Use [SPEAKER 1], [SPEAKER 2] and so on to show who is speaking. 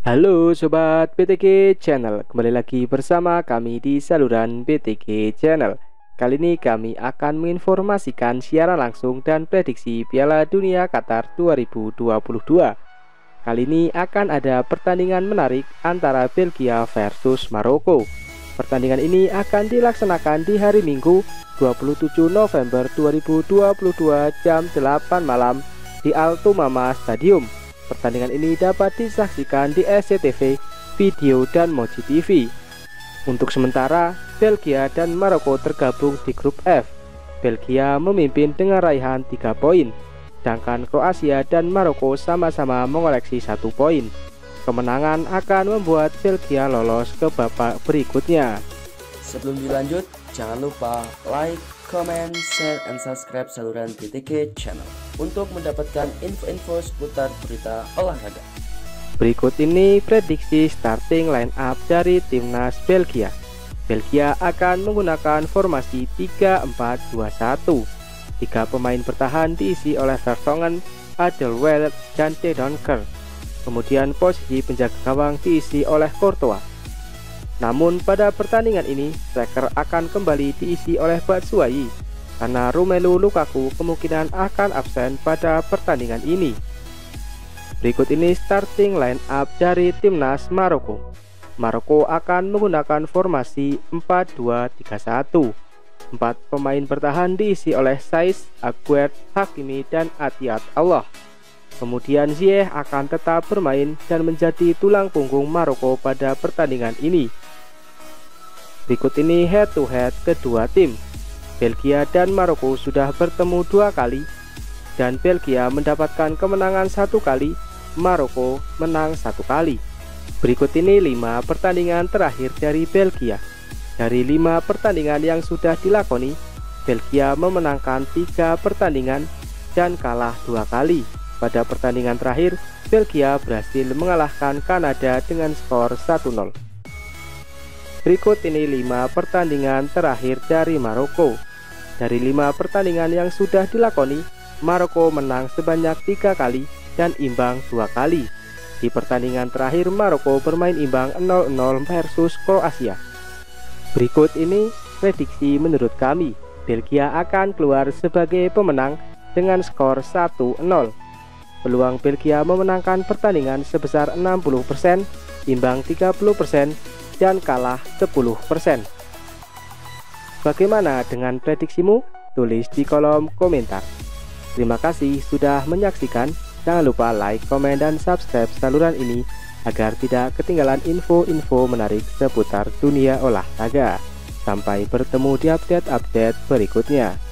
[SPEAKER 1] Halo Sobat BTG Channel Kembali lagi bersama kami di saluran BTG Channel. Kali ini kami akan menginformasikan siaran langsung dan prediksi Piala Dunia Qatar 2022 Kali ini akan ada pertandingan menarik antara Belgia versus Maroko. Pertandingan ini akan dilaksanakan di hari Minggu 27 November 2022 jam 8 malam di Altumama Stadium Pertandingan ini dapat disaksikan di SCTV, Video, dan Moji TV. Untuk sementara, Belgia dan Maroko tergabung di grup F. Belgia memimpin dengan raihan 3 poin, sedangkan Kroasia dan Maroko sama-sama mengoleksi satu poin. Kemenangan akan membuat Belgia lolos ke babak berikutnya.
[SPEAKER 2] Sebelum dilanjut, jangan lupa like, comment, share, and subscribe saluran BTG Channel untuk mendapatkan info-info seputar berita olahraga.
[SPEAKER 1] Berikut ini prediksi starting line up dari timnas Belgia. Belgia akan menggunakan formasi 3-4-2-1. Tiga pemain bertahan diisi oleh Vertonghen, Adelweireld, dan De Donker. Kemudian posisi penjaga gawang diisi oleh Courtois. Namun pada pertandingan ini, striker akan kembali diisi oleh Batshuayi karena Romelu Lukaku kemungkinan akan absen pada pertandingan ini. Berikut ini starting line up dari timnas Maroko. Maroko akan menggunakan formasi 4-2-3-1. Empat pemain bertahan diisi oleh Saiz, Aguerd, Hakimi, dan Atiat Allah. Kemudian Ziyech akan tetap bermain dan menjadi tulang punggung Maroko pada pertandingan ini. Berikut ini head to head kedua tim. Belgia dan Maroko sudah bertemu dua kali dan Belgia mendapatkan kemenangan satu kali, Maroko menang satu kali. Berikut ini lima pertandingan terakhir dari Belgia. Dari lima pertandingan yang sudah dilakoni, Belgia memenangkan tiga pertandingan dan kalah dua kali. Pada pertandingan terakhir, Belgia berhasil mengalahkan Kanada dengan skor 1-0. Berikut ini 5 pertandingan terakhir dari Maroko. Dari 5 pertandingan yang sudah dilakoni, Maroko menang sebanyak tiga kali dan imbang dua kali. Di pertandingan terakhir Maroko bermain imbang 0-0 versus Kroasia. Berikut ini prediksi menurut kami. Belgia akan keluar sebagai pemenang dengan skor 1-0. Peluang Belgia memenangkan pertandingan sebesar 60%, imbang 30%, dan kalah 10%. Bagaimana dengan prediksimu? Tulis di kolom komentar. Terima kasih sudah menyaksikan. Jangan lupa like, komen, dan subscribe saluran ini agar tidak ketinggalan info-info menarik seputar dunia olahraga. Sampai bertemu di update-update berikutnya.